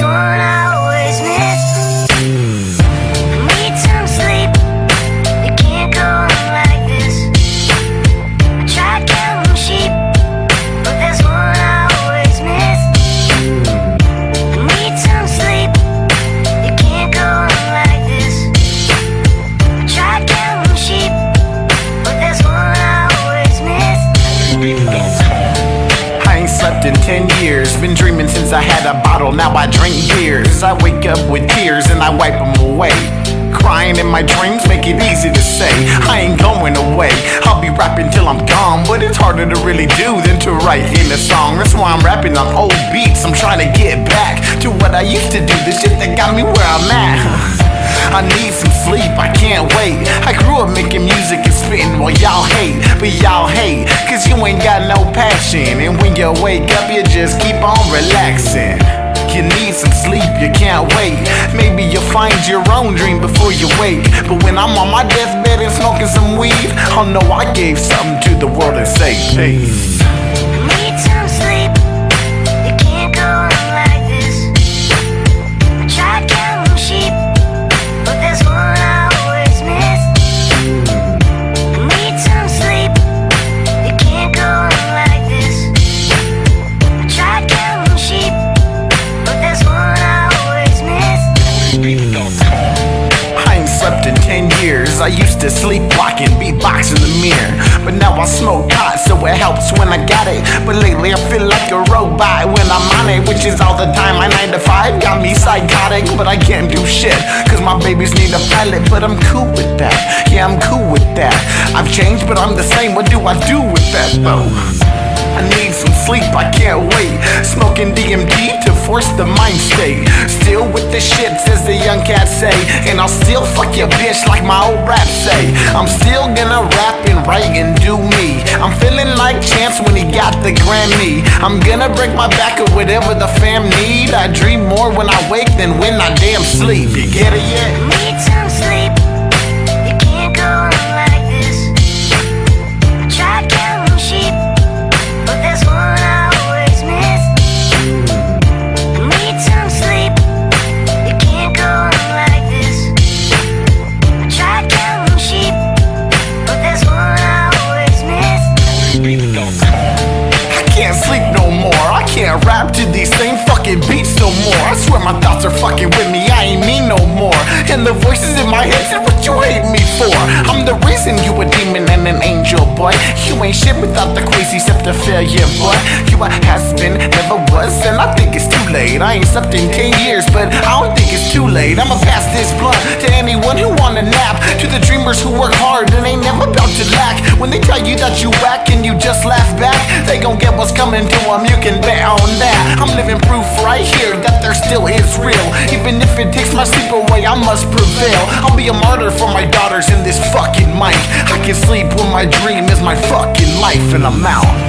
but there's since I had a bottle, now I drink beers. I wake up with tears and I wipe them away. Crying in my dreams make it easy to say I ain't going away. I'll be rapping till I'm gone, but it's harder to really do than to write in a song. That's why I'm rapping on old beats. I'm trying to get back to what I used to do, the shit that got me where I'm at. I need some sleep, I can't wait. I grew up making music spitting y'all hate, but y'all hate, cause you ain't got no passion. And when you wake up, you just keep on relaxing. You need some sleep, you can't wait. Maybe you'll find your own dream before you wake. But when I'm on my deathbed and smoking some weed, oh, I'll know I gave something to the world and say peace. I used to sleepwalk and beatbox in the mirror. But now I smoke pot, so it helps when I got it. But lately I feel like a robot when I'm on it, which is all the time. My 9 to 5 got me psychotic, but I can't do shit. Cause my babies need a pilot, but I'm cool with that. Yeah, I'm cool with that. I've changed, but I'm the same. What do I do with that though? I need some sleep, I can't wait. Smoking DMT to force the mind state. Still with the shits, as the young cats say. And I'll still fuck your bitch like my old rap say. I'm still gonna rap and write and do me. I'm feeling like Chance when he got the Grammy. I'm gonna break my back or whatever the fam need. I dream more when I wake than when I damn sleep. You get it yet? I need can't rap to these same fucking beats no more. I swear my thoughts are fucking with me. I ain't me no more. And the voices in my head said, What you hate me for? I'm the reason you a demon and an angel, boy. You ain't shit without the crazy a failure, boy. You a has been, never was, and I think it's too late. I ain't slept in 10 years, but I don't think it's too late. I'ma pass this blunt to anyone who wanna nap. To the dreamers who work hard and ain't never about to lack. When they tell you that you whack and you just laugh back, they gon' get what's coming to them. You can bet on that. I'm living proof right here that there still is real. Even if it takes my sleep away, I must prevail. I'll be a martyr for my daughters in this fucking mic. I can sleep when my dream is my fucking life, and I'm out.